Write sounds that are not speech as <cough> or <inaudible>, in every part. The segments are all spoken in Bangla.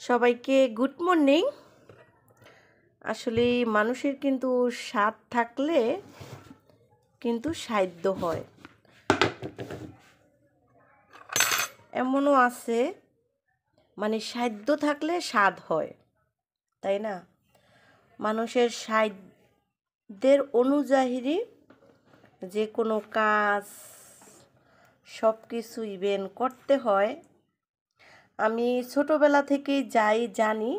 সবাইকে গুড মর্নিং। আসলে মানুষের কিন্তু স্বাদ থাকলে কিন্তু সাধ্য হয়। এমনও আছে মানে সাধ্য থাকলে স্বাদ হয়, তাই না? মানুষের সাধ্যের অনুযায়ী যে কোনো কাজ সব কিছু ইভেন করতে হয়। আমি ছোটোবেলা থেকেই যাই, জানি।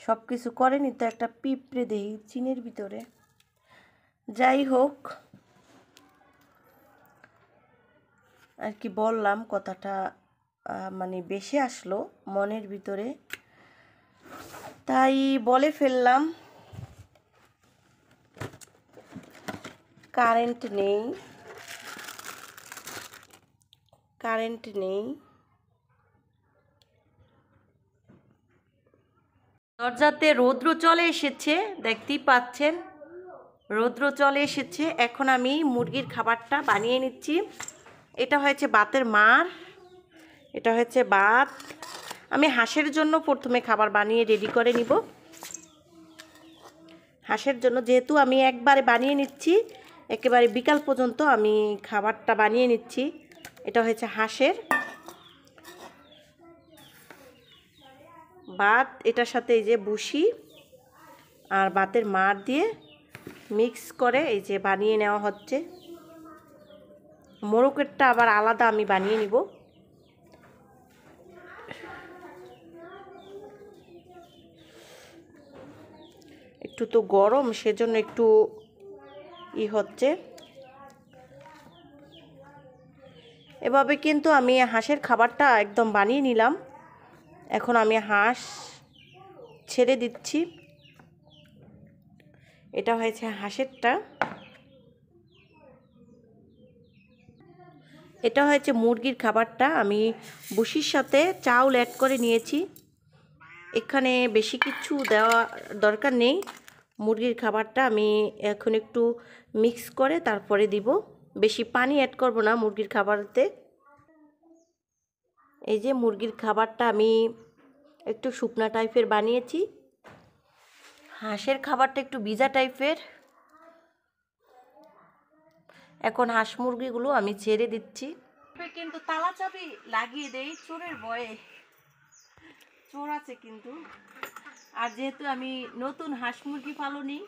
সব কিছু করেনি তো একটা পিঁপড়ে দেই চিনের ভিতরে। যাই হোক, আর কি বললাম কথাটা মানে বেশি আসলো মনের ভিতরে। তাই বলে ফেললাম, কারেন্ট নেই কারেন্ট নেই। দরজাতে রৌদ্র চলে এসেছে, দেখতেই পাচ্ছেন। রৌদ্র চলে এসেছে, এখন আমি মুরগির খাবারটা বানিয়ে নিচ্ছি। এটা হয়েছে বাতের মার, এটা হয়েছে বাত। আমি হাঁসের জন্য প্রথমে খাবার বানিয়ে রেডি করে নিব। হাঁসের জন্য যেহেতু আমি একবারে বানিয়ে নিচ্ছি, একেবারে বিকাল পর্যন্ত আমি খাবারটা বানিয়ে নিচ্ছি। এটা হয়েছে হাঁসের। ভাত এটার সাথে এই যে বুসি আর ভাতের মার দিয়ে মিক্স করে এই যে বানিয়ে নেওয়া হচ্ছে। মোরকেরটা আবার আলাদা আমি বানিয়ে নিব। একটু তো গরম, সেজন্য একটু ই হচ্ছে। এভাবে কিন্তু আমি হাঁসের খাবারটা একদম বানিয়ে নিলাম। এখন আমি হাঁস ছেড়ে দিচ্ছি। এটা হয়েছে হাঁসেরটা। এটা হয়েছে মুরগির খাবারটা। আমি বুসির সাথে চাউল অ্যাড করে নিয়েছি। এখানে বেশি কিছু দেওয়া দরকার নেই। মুরগির খাবারটা আমি এখন একটু মিক্স করে তারপরে দিব। বেশি পানি অ্যাড করব না মুরগির খাবারতে। এই যে মুরগির খাবারটা আমি একটু শুকনা টাইপের বানিয়েছি। হাঁসের খাবারটা একটু ভিজা টাইপের। এখন হাঁস মুরগিগুলো আমি ছেড়ে দিচ্ছি। কিন্তু তালা চাবি লাগিয়ে দেই চোরের ভয়ে। চোর আছে কিন্তু। আর যেহেতু আমি নতুন হাঁস মুরগি পালনি।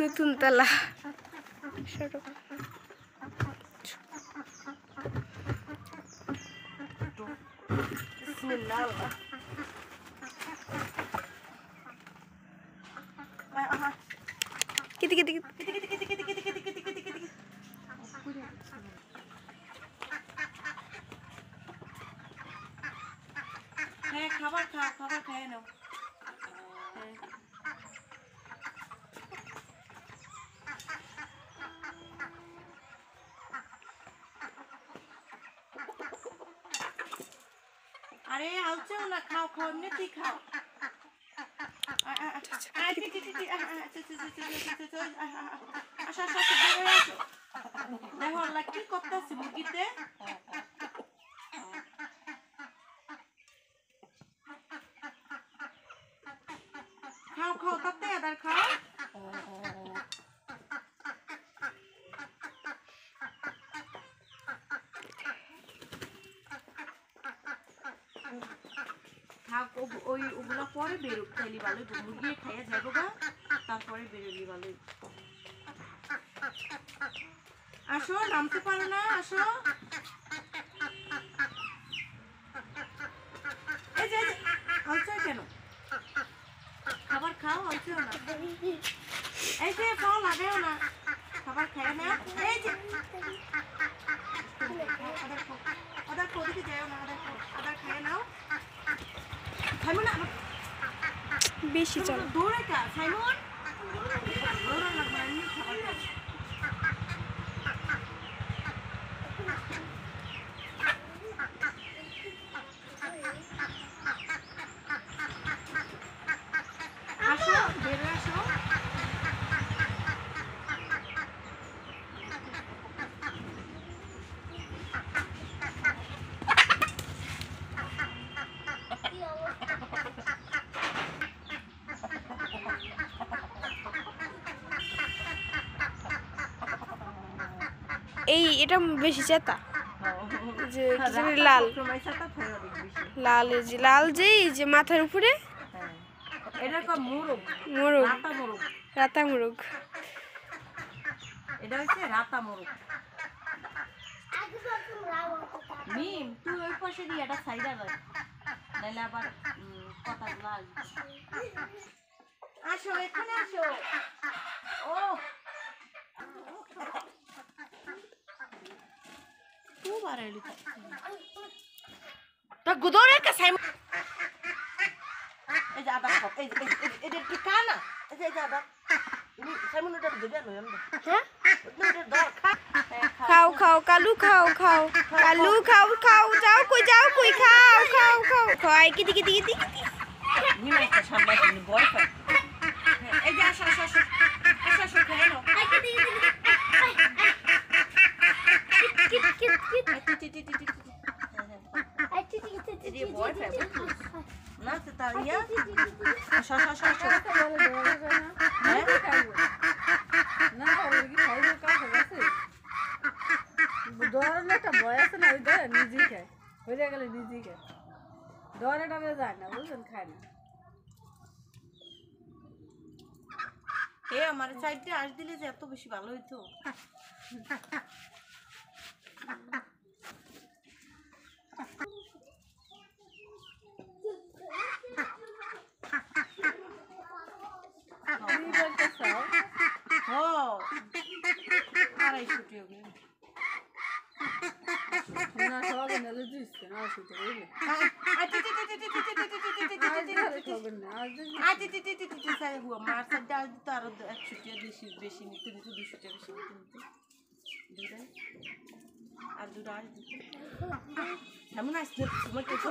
নতুন তালা। Bismillahirrahmanirrahim. Gitu gitu gitu. Gitu gitu gitu gitu gitu gitu gitu gitu gitu. Hey, cover, cover, cover, cover, no. আরে আলচাও না খাও খাও এমনিতেই খাও দেখো আল্লাহ কি করতেছে মুরগিতে থাক ওই ওগুলো পরে বেরোক তাইলে ভালো মুরগি খাইয়া যাব গা। তারপরে বেরোলি ভালো আসো নামতে পারো না আসো। এই যে এই যে, হলচই কেন? খাবার খাও হলচেও না। এই যে পাও লাগাও না। খাবার খায় না আদার খাও আদার খাও দিকে যাও না আদার খাও আদার খায় নাও খাইমো না আমার বেশি চল দৌড়ে কা সাইমন দৌড়ান লাগবে না, এমনি খাবার খাও। আসো বেরো আসো এই এটা বেশি চেতা। যে কি লাল। লাল যে লাল যে এই যে মাথার উপরে। হ্যাঁ। এটা মোরগ? মোরগ। রাতা মোরগ। এটা হচ্ছে রাতা মোরগ। মিম তুই ওই পাশে দিয়ে এটা সাইডা নাহলে আবার আসো এখানে আসো। ও ಬಾರಳಿ ತಗ್ಗುದವ್ರೆ ಕಸಾಯ খাও এই এটা খাও খাও কালু খাও খাও কালু খাও খাও যাও কই যাও কই খাও খাও খাও খাই কি দিকে দিকে দিকে ইয়া? আসো হ্যাঁ ডরের একটা ভয় আছে? না ওই ধরে নিজেই খায়। হয়ে গেলে নিজেই খায়। ডরে ডরে যায় না বুঝলেন? খায় না। এ আমার সাইডে আস দিলে যে এত বেশি ভালো হইতো। <laughs> আচ্ছা স্যার হুয়া মার স্যার ডাল দিত আরও একশো টাকা বেশি বেশি নিতে নিত দুশো টাকা বেশি নিতে নিত আর দুটো আর দিত এমন আসছে তোমার কিছু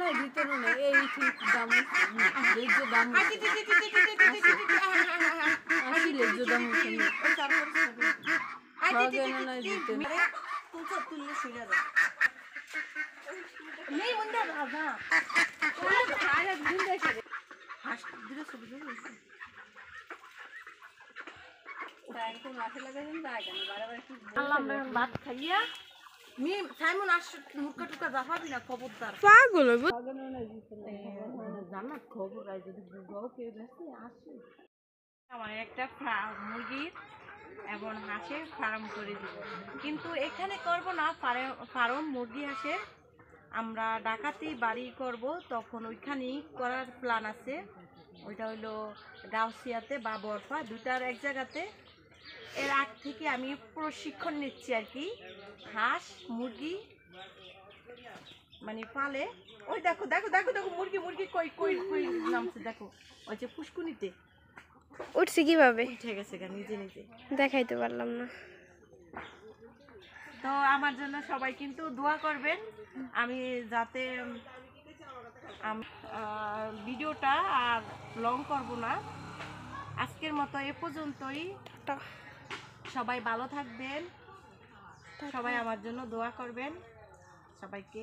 না দিত না এই ঠিক দাম পাগল জানা খবর যদি বুঝাও কে বেশি আসে আমার একটা মুরগির এবং হাঁসের ফার্ম করে দিব। কিন্তু এখানে করব না ফার্ম মুরগি হাঁসের। আমরা ডাকাতি বাড়ি করব তখন ওইখানেই করার প্ল্যান আছে। ওইটা হলো গাউসিয়াতে বা বরফা দুটার এক জায়গাতে। এর আগ থেকে আমি প্রশিক্ষণ নিচ্ছি আর কি। হাঁস মুরগি মানে পালে। ওই দেখো দেখো দেখো দেখো মুরগি মুরগি কই কই কই নামছে দেখো। ওই যে পুষ্কুনিতে উঠছে কীভাবে? উঠে গেছে গা নিজে নিজে। দেখাইতে পারলাম না। তো আমার জন্য সবাই কিন্তু দোয়া করবেন। আমি যাতে ভিডিওটা আর লং করব না। আজকের মতো এ পর্যন্তই। সবাই ভালো থাকবেন। সবাই আমার জন্য দোয়া করবেন। সবাইকে